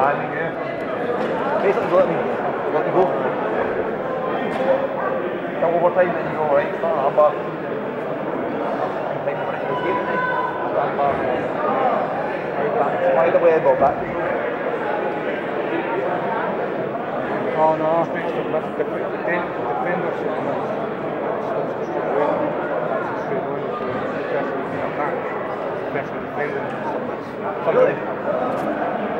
Basically, let me, let me go. Come overtime and you go, right, start a bar. Time to right? Start a bar. By the I got back. Oh no, it's defend- defender submits. Stops it straight away. Straight so the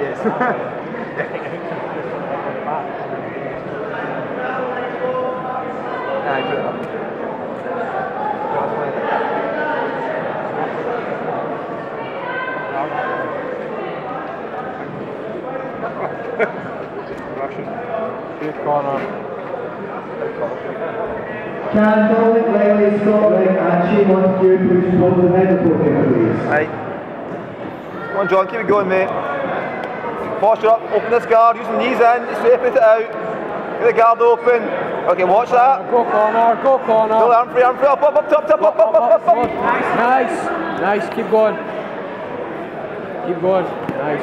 yes. Can Dominic Riley stop and she wants you to push towards the the please? Aye. Come on, John, keep it going, mate. Posture up, open this guard, use the knees in, separate it out. Get the guard open. Okay, watch that. Go corner, go corner. The arm free, arm free, up, up, up, top, top, up, up, up, up, up. Nice, nice, keep going. Keep going, nice.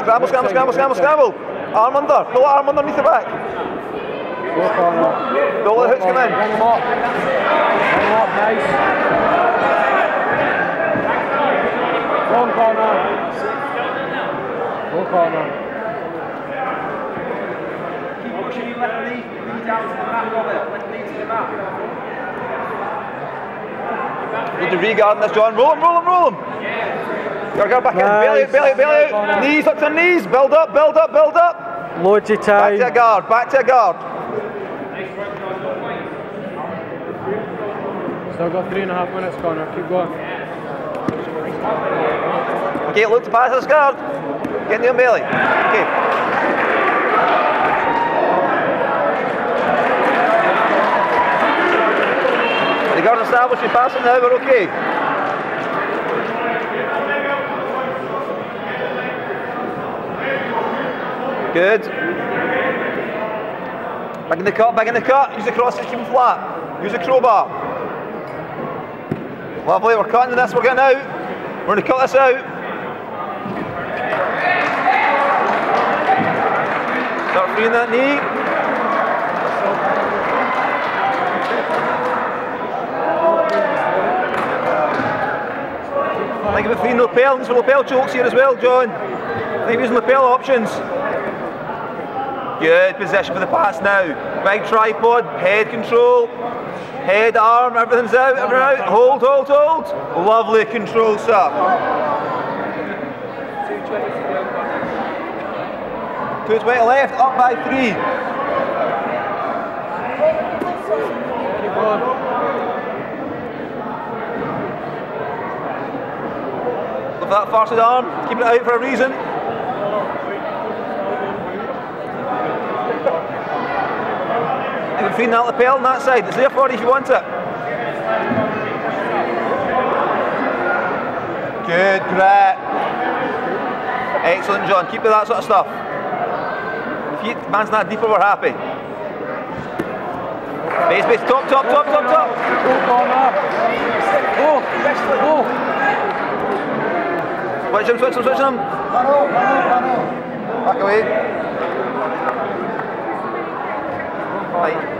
Scramble, scramble, scramble, scramble, scramble. Arm under, pull the arm underneath the back. Go corner. Don't let the hooks come in. Bring him up. Bring him up, nice. Wrong corner. Go corner. Keep pushing your left knee, knee down to the mat, Robert. Left knee to the mat. Need to re-guard this, John. Roll him, roll him, roll him. Gotta go back in. Belly out, belly out, belly out. Knees up to knees. Build up, build up, build up. Load your Back to a guard, back to a guard. Still got three and a half minutes, Connor. Keep going. Okay, look to pass this guard. Get the belly. Okay. The guard established, you pass it now, we're okay. Good. Back in the cut, back in the cut. Use the cross to keep flat. Use the crowbar. Lovely, we're cutting this, we're getting out. We're going to cut this out. Start freeing that knee. Think about the lapel, some lapel chokes here as well, John. Think of using lapel options. Good position for the pass now. Big tripod, head control, head, arm, everything's out, everything out. Hold, hold, hold. Lovely control, sir. 220 left, up by three. Keep going. Look for that farside arm, keeping it out for a reason. Feed that lapel on that side, it's there for you if you want it. Good, great. Excellent, John. Keep with that sort of stuff. If you, man's not deeper, we're happy. Base, base, top, top, top, top, top. Go. Go. Switch him, switch him, switch him. Back away. Right.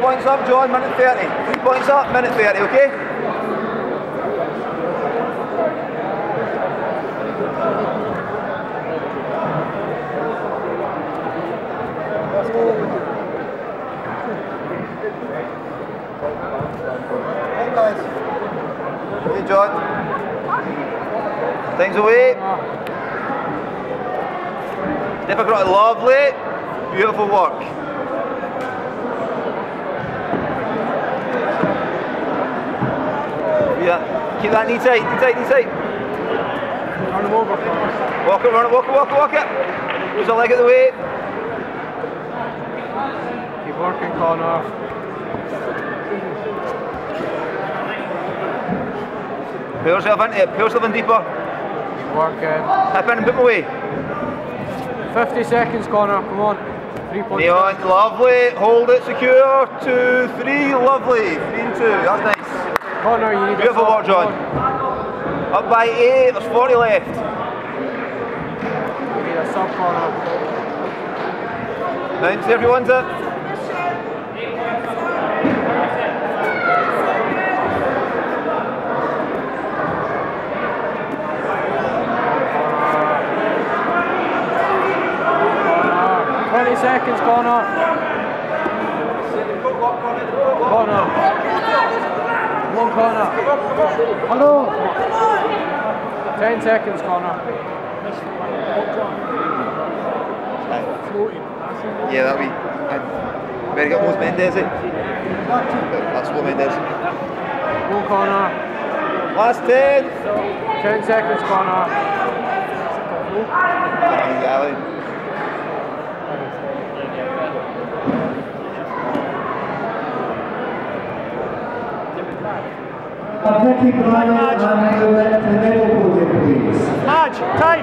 Points up, John, minute 30. Three points up, minute 30, okay? Hey guys. Hey John. Things away. Difficult, lovely. Beautiful work. Yeah. Keep that knee tight, knee tight, knee tight. him over, Connor. Walk it, run it, walk it, walk it, walk it. Use a leg at the way. Keep working, Connor. Pull yourself into it, eh, pull yourself in deeper. Keep working. Hip in and put him away. 50 seconds, Connor. Come on. Three points. Neon, lovely. Hold it secure. Two, three, lovely. Three and two. That's nice. Connor, you need a Beautiful work, John. On. Up by eight. There's 40 left. You need a sub, Connor. 90 everyone's. Connor. 20 seconds, Connor. Connor. Connor. Hello. 10 seconds, Connor. Yeah, that'll be. I'd better get most Mendes in. That's what Mendes. Come on, Connor. Last 10. 10 seconds, Connor. Pa neki plan je da ne bude pritis. Nađi, taj!